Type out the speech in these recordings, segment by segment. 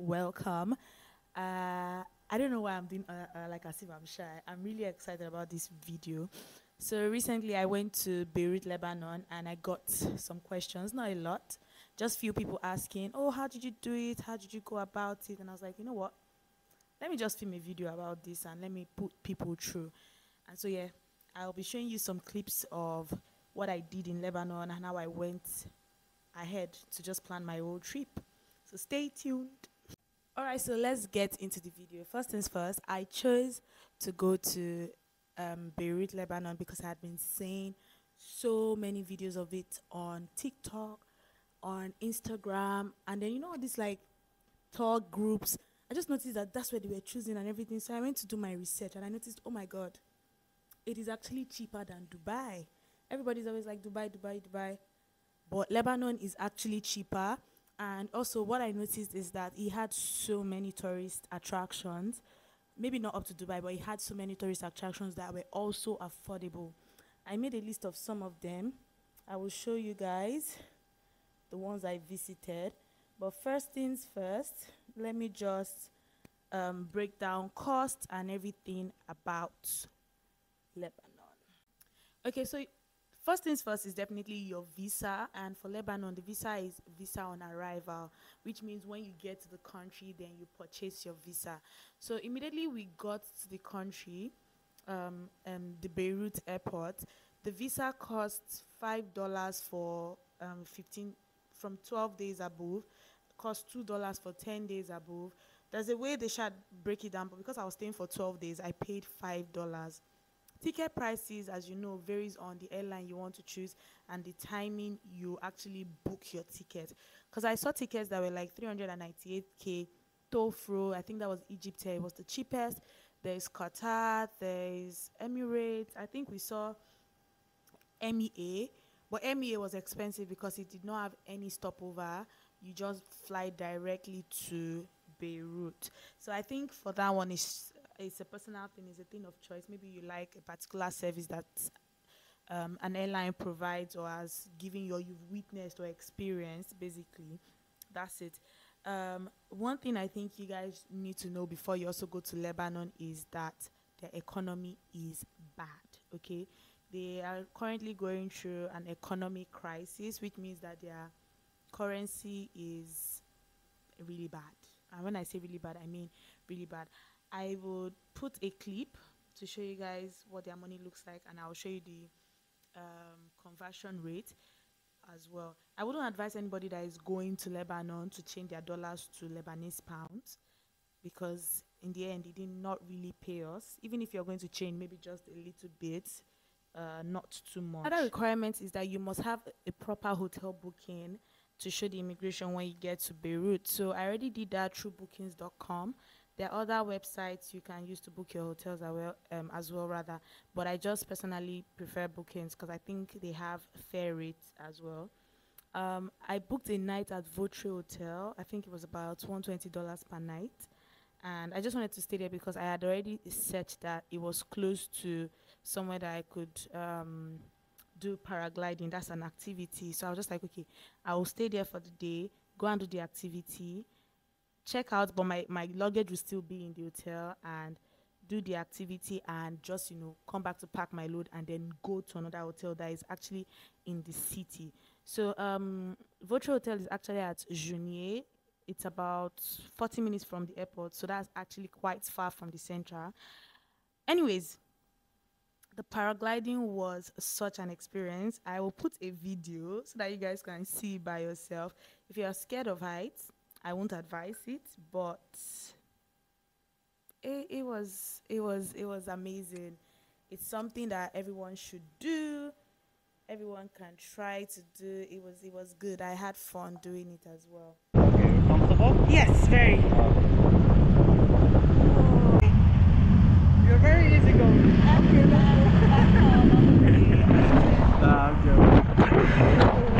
welcome. Uh, I don't know why I'm doing uh, uh, like as if I'm shy. I'm really excited about this video. So recently I went to Beirut, Lebanon, and I got some questions, not a lot, just few people asking, "Oh, how did you do it? How did you go about it?" And I was like, you know what? Let me just film a video about this and let me put people through. And so yeah, I'll be showing you some clips of what I did in Lebanon and how I went ahead to just plan my whole trip. So stay tuned. All right, so let's get into the video. First things first, I chose to go to um, Beirut, Lebanon because I had been seeing so many videos of it on TikTok, on Instagram, and then you know all these like talk groups. I just noticed that that's where they were choosing and everything. So I went to do my research and I noticed, oh my god, it is actually cheaper than Dubai. Everybody's always like Dubai, Dubai, Dubai. But Lebanon is actually cheaper. And also, what I noticed is that it had so many tourist attractions. Maybe not up to Dubai, but it had so many tourist attractions that were also affordable. I made a list of some of them. I will show you guys the ones I visited. But first things first, let me just um, break down cost and everything about Lebanon. Okay, so first things first is definitely your visa, and for Lebanon, the visa is visa on arrival, which means when you get to the country, then you purchase your visa. So immediately we got to the country, um, um, the Beirut airport. The visa costs five dollars for um, fifteen from twelve days above, costs two dollars for ten days above. There's a way they should break it down, but because I was staying for twelve days, I paid five dollars. Ticket prices, as you know, varies on the airline you want to choose and the timing you actually book your ticket. Because I saw tickets that were like 398k, Tofro, I think that was Egypt Air, it was the cheapest. There's Qatar, there's Emirates. I think we saw MEA, but MEA was expensive because it did not have any stopover. You just fly directly to Beirut. So I think for that one, it's it's a personal thing, it's a thing of choice. Maybe you like a particular service that um, an airline provides or has given you or you've witnessed or experienced, basically. That's it. Um, one thing I think you guys need to know before you also go to Lebanon is that the economy is bad, okay? They are currently going through an economic crisis, which means that their currency is really bad. And when I say really bad, I mean really bad. I would put a clip to show you guys what their money looks like, and I'll show you the um, conversion rate as well. I wouldn't advise anybody that is going to Lebanon to change their dollars to Lebanese pounds because in the end, it did not really pay us. Even if you're going to change, maybe just a little bit, uh, not too much. Other requirement is that you must have a proper hotel booking to show the immigration when you get to Beirut. So I already did that through bookings.com. There are other websites you can use to book your hotels as well, um, as well rather. But I just personally prefer bookings because I think they have fair rates as well. Um, I booked a night at Votre Hotel. I think it was about $120 per night. And I just wanted to stay there because I had already searched that it was close to somewhere that I could um, do paragliding. That's an activity. So I was just like, okay, I will stay there for the day, go and do the activity, check out, but my, my luggage will still be in the hotel and do the activity and just, you know, come back to pack my load and then go to another hotel that is actually in the city. So um Votre Hotel is actually at Jounieh. It's about 40 minutes from the airport, so that's actually quite far from the center. Anyways, the paragliding was such an experience. I will put a video so that you guys can see by yourself. If you are scared of heights, I won't advise it, but it, it was it was it was amazing. It's something that everyone should do. Everyone can try to do. It was it was good. I had fun doing it as well. Okay, Oh, yes, very. You're very easygoing. Nah, I'm joking.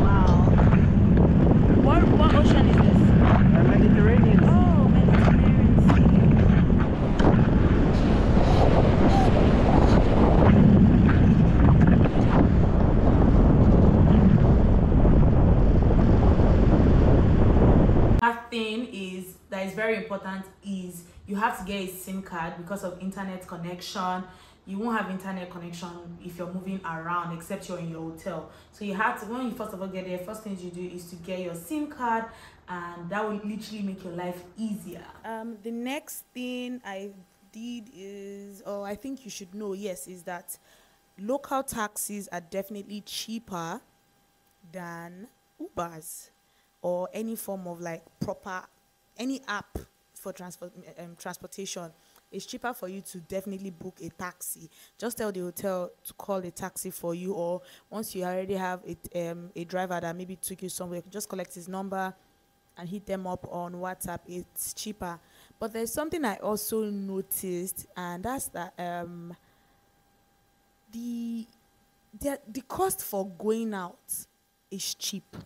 Wow. What, what ocean is this? Uh, Mediterranean. Oh, Mediterranean Sea. That thing is that is very important is you have to get a SIM card because of internet connection. You won't have internet connection if you're moving around except you're in your hotel. So you have to when you first of all get there, first things you do is to get your SIM card and that will literally make your life easier. Um the next thing I did is or I think you should know, yes, is that local taxis are definitely cheaper than Ubers or any form of like proper any app for transport um, transportation. It's cheaper for you to definitely book a taxi. Just tell the hotel to call a taxi for you, or once you already have a, um, a driver that maybe took you somewhere, just collect his number and hit them up on WhatsApp. It's cheaper. But there's something I also noticed, and that's that um, the the the cost for going out is cheap,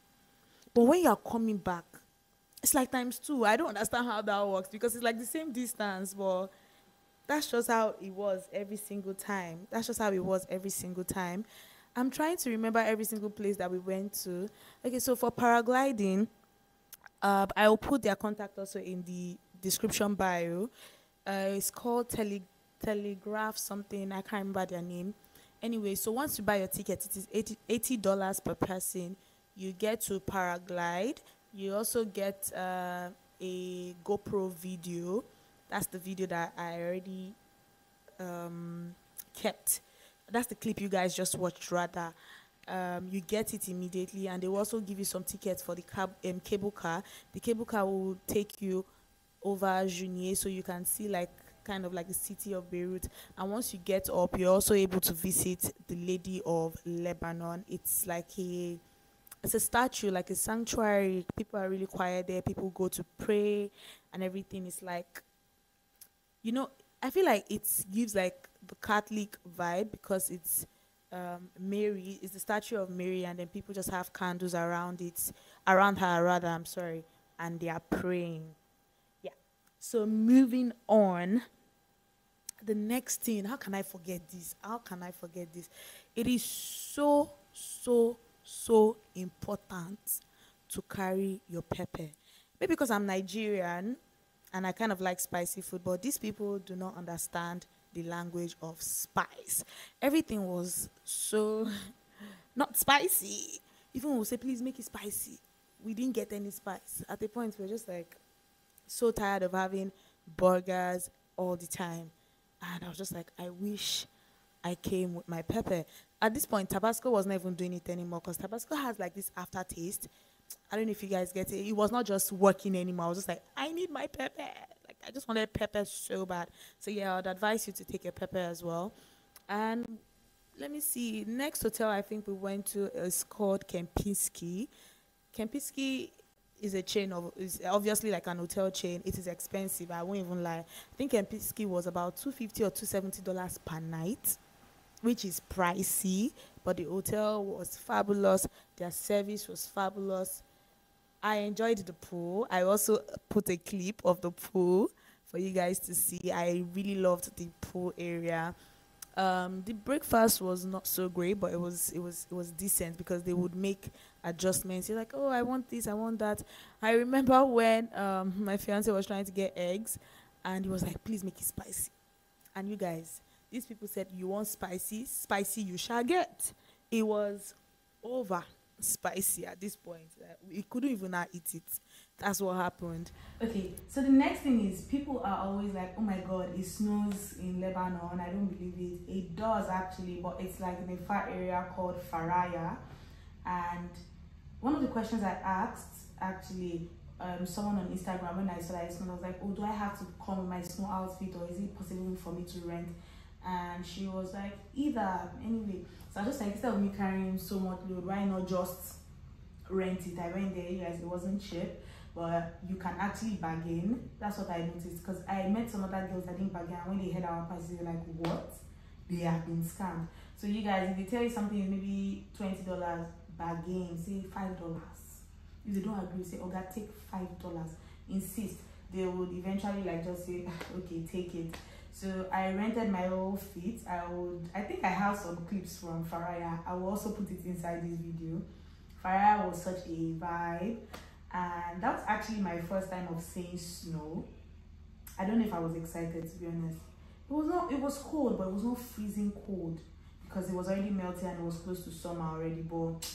but when you are coming back, it's like times two. I don't understand how that works because it's like the same distance, but that's just how it was every single time. That's just how it was every single time. I'm trying to remember every single place that we went to. Okay, so for paragliding, uh, I will put their contact also in the description bio. Uh, it's called Tele Telegraph something. I can't remember their name. Anyway, so once you buy your ticket, it is 80 eighty dollars per person. You get to paraglide. You also get uh, a GoPro video. That's the video that I already um, kept. That's the clip you guys just watched, rather. Um, you get it immediately, and they will also give you some tickets for the cab, um, cable car. The cable car will take you over Jounieh, so you can see like kind of like the city of Beirut. And once you get up, you're also able to visit the Lady of Lebanon. It's like a it's a statue, like a sanctuary. People are really quiet there. People go to pray, and everything is like you know, I feel like it gives like the Catholic vibe because it's um, Mary, it's the statue of Mary, and then people just have candles around it, around her rather. I'm sorry, and they are praying. Yeah. So moving on, the next thing, how can I forget this? How can I forget this? It is so so so important to carry your pepper. Maybe because I'm Nigerian and I kind of like spicy food, but these people do not understand the language of spice. Everything was so not spicy. Even when we say, please make it spicy, we didn't get any spice. At the point, we are just like so tired of having burgers all the time. And I was just like, I wish I came with my pepper. At this point, Tabasco was not even doing it anymore because Tabasco has like this aftertaste. I don't know if you guys get it. It was not just working anymore. I was just like, I need my pepper. Like I just wanted pepper so bad. So yeah, I'd advise you to take a pepper as well. And let me see. Next hotel I think we went to is called Kempinski. Kempinski is a chain of is obviously like an hotel chain. It is expensive. I won't even lie. I think Kempinski was about two fifty or two seventy dollars per night, which is pricey. But the hotel was fabulous. Their service was fabulous. I enjoyed the pool. I also put a clip of the pool for you guys to see. I really loved the pool area. Um, the breakfast was not so great, but it was it was it was decent because they would make adjustments. You're like, oh, I want this, I want that. I remember when um, my fiance was trying to get eggs, and he was like, please make it spicy. And you guys, these people said, you want spicy, spicy you shall get. It was over spicy at this point. We couldn't even eat it. That's what happened. Okay, so the next thing is people are always like, oh my god, it snows in Lebanon. I don't believe it. It does actually, but it's like in a far area called Faraya. And one of the questions I asked actually um, someone on Instagram when I saw that it snowed, I was like, oh, do I have to come with my snow outfit or is it possible for me to rent? And she was like, either anyway. So I just like, instead of me carrying so much load, why not just rent it? I went there, guys, it wasn't cheap, but you can actually bargain. That's what I noticed because I met some other girls that didn't bargain, and when they heard our prices, they were like, what? They have been scammed. So you guys, if they tell you something maybe twenty dollars, bargain, say five dollars. If they don't agree, say, oh, God, take five dollars. Insist. They would eventually like just say, okay, take it. So I rented my whole fit. I would, I think I have some clips from Faraya. I will also put it inside this video. Faraya was such a vibe, and that was actually my first time of seeing snow. I don't know if I was excited to be honest. It was not. It was cold, but it was not freezing cold because it was already melting and it was close to summer already. But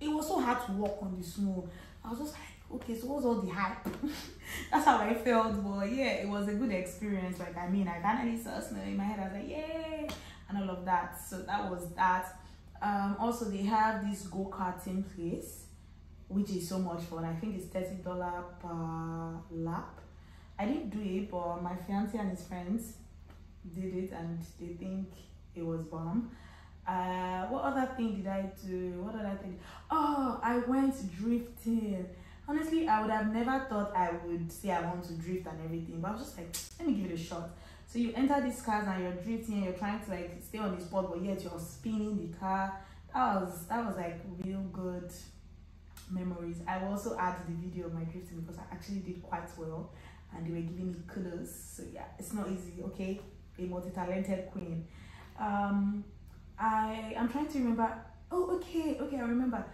it was so hard to walk on the snow. I was just like, okay, so what's all the hype? That's how I felt. But yeah, it was a good experience. Like I mean, I finally saw snow in my head. I was like, yay, and all of that. So that was that. Um, also, they have this go karting place, which is so much fun. I think it's thirty dollar per lap. I didn't do it, but my fiance and his friends did it, and they think it was bomb. Uh, what other thing did I do? What other thing? Oh, I went drifting. Honestly, I would have never thought I would say I want to drift and everything, but I was just like, let me give it a shot. So you enter these cars and you're drifting and you're trying to like stay on the spot, but yet you're spinning the car. That was that was like real good memories. I will also add the video of my drifting because I actually did quite well and they were giving me kudos. So yeah, it's not easy, okay? A multi-talented queen. Um I I'm trying to remember. Oh, okay, okay, I remember.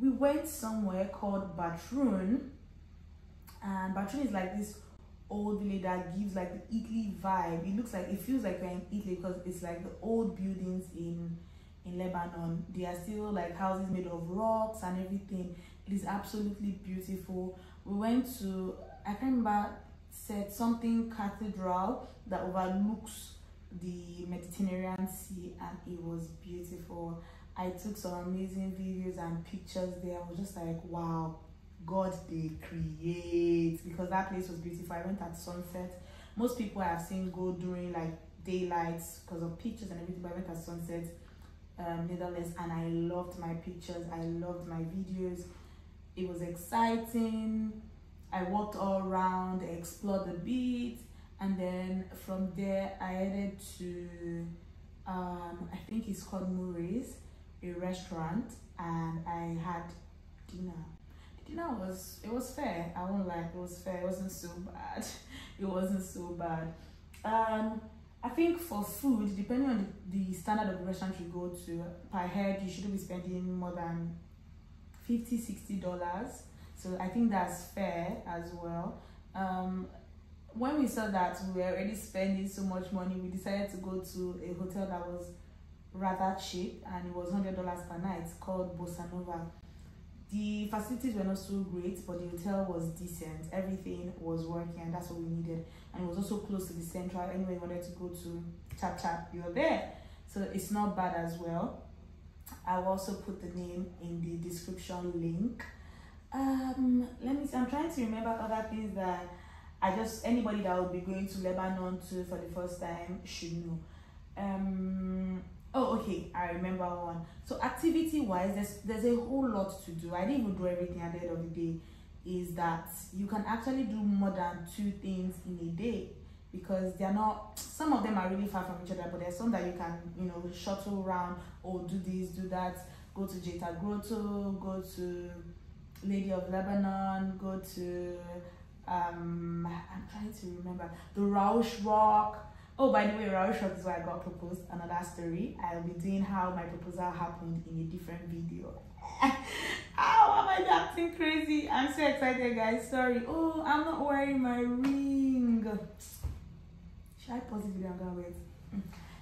We went somewhere called Batroun, and Batroun is like this old village that gives like the Italy vibe. It looks like it feels like we're in Italy because it's like the old buildings in in Lebanon. They are still like houses made of rocks and everything. It is absolutely beautiful. We went to I can't remember said something cathedral that overlooks the Mediterranean Sea and it was beautiful. I took some amazing videos and pictures there. I was just like, wow, God they create because that place was beautiful. I went at sunset. Most people I have seen go during like daylight because of pictures and everything, but I went at sunset, um, Netherlands, and I loved my pictures. I loved my videos. It was exciting. I walked all around, explored the beach, and then from there I headed to um, I think it's called Murray's, a restaurant, and I had dinner. The dinner was it was fair. I won't lie, it was fair. It wasn't so bad. it wasn't so bad. Um, I think for food, depending on the, the standard of the restaurant you go to, per head you shouldn't be spending more than 50 60 dollars. So I think that's fair as well. Um, when we saw that we were already spending so much money, we decided to go to a hotel that was rather cheap and it was hundred dollars per night called Bossa Nova. The facilities were not so great, but the hotel was decent. Everything was working, and that's what we needed. And it was also close to the central. Anyway, you wanted to go to Chap Chap, you're there. So it's not bad as well. I will also put the name in the description link. Um, let me see. I'm trying to remember other things that I just anybody that will be going to Lebanon to for the first time should know. Um, oh, okay, I remember one. So activity wise, there's there's a whole lot to do. I didn't even do everything at the end of the day. Is that you can actually do more than two things in a day because they're not. Some of them are really far from each other, but there's some that you can you know shuttle around or do this, do that. Go to Jeita Grotto, go to Lady of Lebanon, go to um I'm trying to remember the Raouche Rock. Oh, by the way, Raouche Rock is where I got proposed. Another story. I'll be doing how my proposal happened in a different video. How am I acting crazy? I'm so excited, guys. Sorry. Oh, I'm not wearing my ring. Should I pause the video? I'm gonna wait. Mm.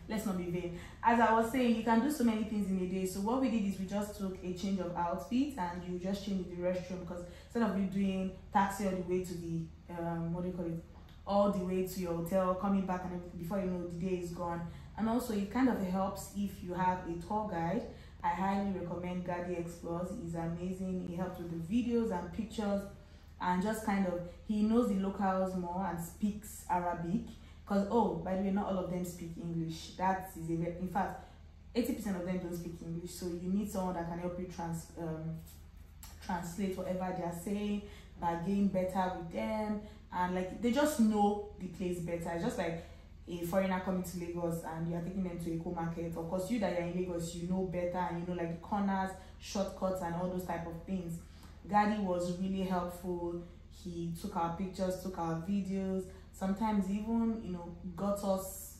Let's not be vain. As I was saying, you can do so many things in a day. So what we did is we just took a change of outfit and you just change the restroom because instead of you doing taxi all the way to the um what do you call it all the way to your hotel coming back and before you know the day is gone. And also it kind of helps if you have a tour guide. I highly recommend Ghady explores he's amazing. He helps with the videos and pictures and just kind of he knows the locals more and speaks arabic. Because oh, by the way, not all of them speak English. That is a in fact, eighty percent of them don't speak English. So you need someone that can help you trans um, translate whatever they are saying, bargain better with them, and like they just know the place better. It's just like a foreigner coming to Lagos and you are taking them to a co market. Of course, you that you're in Lagos, you know better and you know like the corners, shortcuts, and all those type of things. Ghady was really helpful. He took our pictures, took our videos. Sometimes even you know got us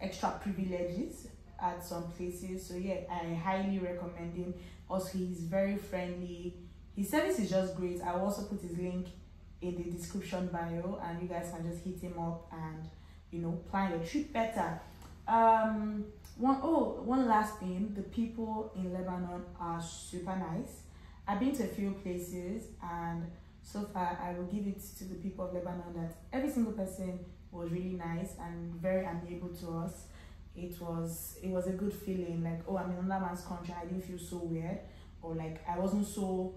extra privileges at some places. So yeah, I highly recommend him. Also, he's very friendly. His service is just great. I will also put his link in the description bio, and you guys can just hit him up and you know plan your trip better. Um, one oh one last thing, the people in Lebanon are super nice. I've been to a few places, and so far I will give it to the people of Lebanon that every single person was really nice and very amiable to us. It was it was a good feeling, like oh I'm in another man's country. I didn't feel so weird, or like I wasn't so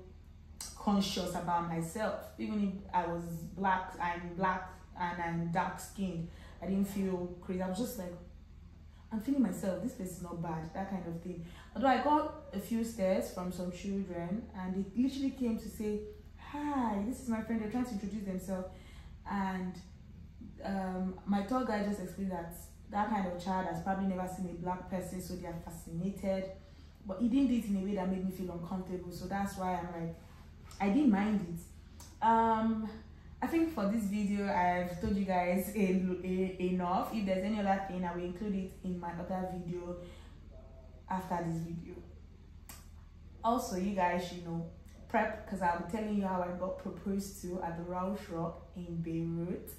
conscious about myself. Even if I was black, I'm black and I'm dark skinned. I didn't feel crazy. I was just like, I'm feeling myself. This place is not bad. That kind of thing. Although I got a few stares from some children, and they literally came to say, "Hi, this is my friend." They're trying to introduce themselves, and um, my tour guide just explained that that kind of child has probably never seen a black person, so they are fascinated. But he didn't do it in a way that made me feel uncomfortable, so that's why I'm like, I didn't mind it. Um, I think for this video, I've told you guys enough. If there's any other thing, I will include it in my other video after this video. Also, you guys should know prep because be telling you how I got proposed to at the Raouche Rock in Beirut.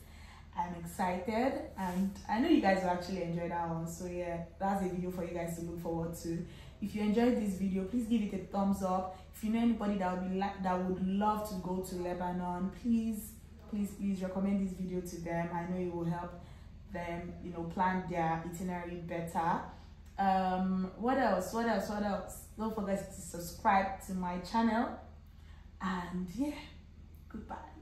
I'm excited and I know you guys will actually enjoy that one. So yeah, that's a video for you guys to look forward to. If you enjoyed this video, please give it a thumbs up. If you know anybody that would be la- that would love to go to Lebanon, please, please, please recommend this video to them. I know it will help them, you know, plan their itinerary better. Um, what else? What else? What else? Don't forget to subscribe to my channel. And yeah, goodbye.